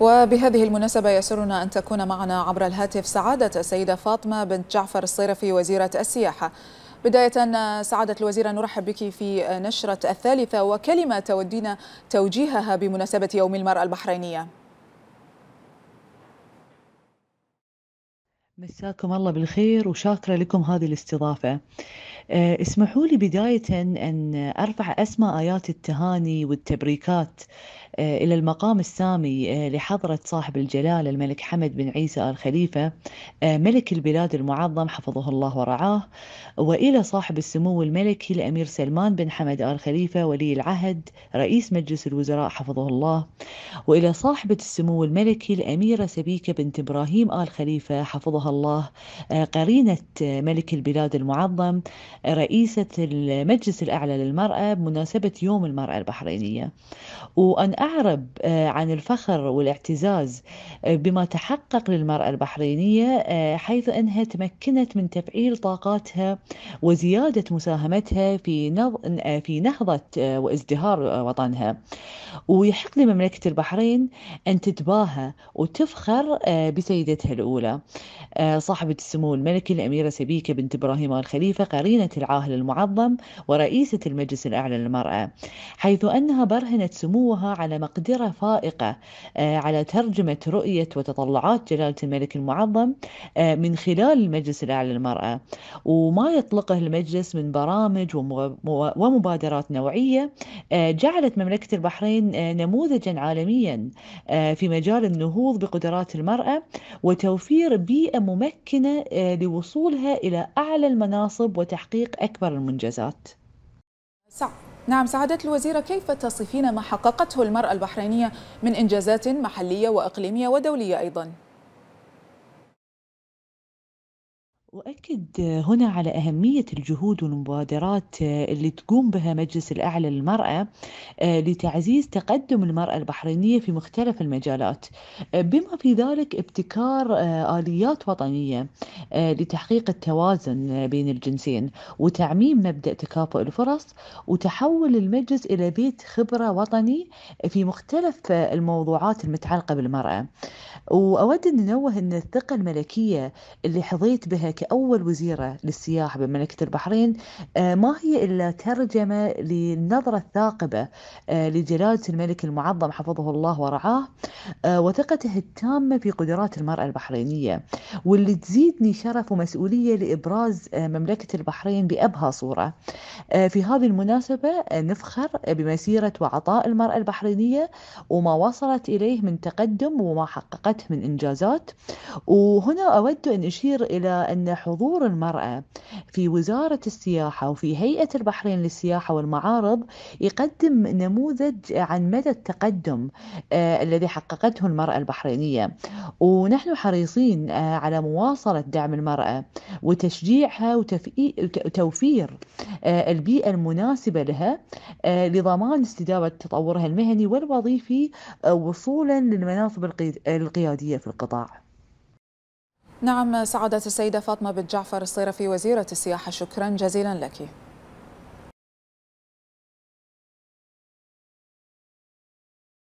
وبهذه المناسبة يسرنا أن تكون معنا عبر الهاتف سعادة السيدة فاطمة بنت جعفر الصيرفي وزيرة السياحة. بداية سعادة الوزيرة نرحب بك في نشرة الثالثة وكلمة تودين توجيهها بمناسبة يوم المرأة البحرينية. مساكم الله بالخير وشاكرة لكم هذه الاستضافة. اسمحوا لي بداية أن أرفع أسمى آيات التهاني والتبريكات. إلى المقام السامي لحضرة صاحب الجلالة الملك حمد بن عيسى آل خليفة ملك البلاد المعظم حفظه الله ورعاه وإلى صاحب السمو الملكي الأمير سلمان بن حمد آل خليفة ولي العهد رئيس مجلس الوزراء حفظه الله. وإلى صاحبة السمو الملكي الأميرة سبيكة بنت إبراهيم آل خليفة حفظها الله. قرينة ملك البلاد المعظم رئيسة المجلس الأعلى للمرأة بمناسبة يوم المرأة البحرينية. وأن أعرب عن الفخر والاعتزاز بما تحقق للمرأة البحرينية حيث أنها تمكنت من تفعيل طاقاتها وزيادة مساهمتها في في نهضة وازدهار وطنها. ويحق لمملكة البحرين أن تتباهى وتفخر بسيدتها الأولى. صاحبة السمو الملكي الأميرة سبيكة بنت إبراهيم آل خليفة قرينة العاهل المعظم ورئيسة المجلس الأعلى للمرأة حيث أنها برهنت سموها على مقدرة فائقة على ترجمة رؤية وتطلعات جلالة الملك المعظم من خلال المجلس الأعلى للمرأة. وما يطلقه المجلس من برامج ومبادرات نوعية جعلت مملكة البحرين نموذجا عالميا في مجال النهوض بقدرات المرأة وتوفير بيئة ممكنة لوصولها إلى أعلى المناصب وتحقيق أكبر المنجزات. سع... نعم سعادة الوزيرة كيف تصفين ما حققته المرأة البحرينية من إنجازات محلية وإقليمية ودولية أيضاً؟ أؤكد هنا على أهمية الجهود والمبادرات اللي تقوم بها مجلس الأعلى للمرأة لتعزيز تقدم المرأة البحرينية في مختلف المجالات بما في ذلك ابتكار آليات وطنية لتحقيق التوازن بين الجنسين وتعميم مبدأ تكافؤ الفرص وتحول المجلس إلى بيت خبرة وطني في مختلف الموضوعات المتعلقة بالمرأة. وأود أن ننوه أن الثقة الملكية اللي حظيت بها كأول وزيرة للسياحة بمملكة البحرين ما هي إلا ترجمة للنظرة الثاقبة لجلالة الملك المعظم حفظه الله ورعاه وثقته التامة في قدرات المرأة البحرينية. واللي تزيدني شرف ومسؤولية لإبراز مملكة البحرين بأبهى صورة. في هذه المناسبة نفخر بمسيرة وعطاء المرأة البحرينية وما وصلت إليه من تقدم وما حققته من إنجازات. وهنا أود أن أشير إلى أن حضور المرأة في وزارة السياحة وفي هيئة البحرين للسياحة والمعارض يقدم نموذج عن مدى التقدم آه الذي حققته المرأة البحرينية. ونحن حريصين آه على مواصلة دعم المرأة وتشجيعها وتوفير آه البيئة المناسبة لها لضمان استدامة تطورها المهني والوظيفي وصولا للمناصب القيادية في القطاع. نعم سعادة السيدة فاطمة بن جعفر الصيرفي وزيرة السياحة شكرا جزيلا لك.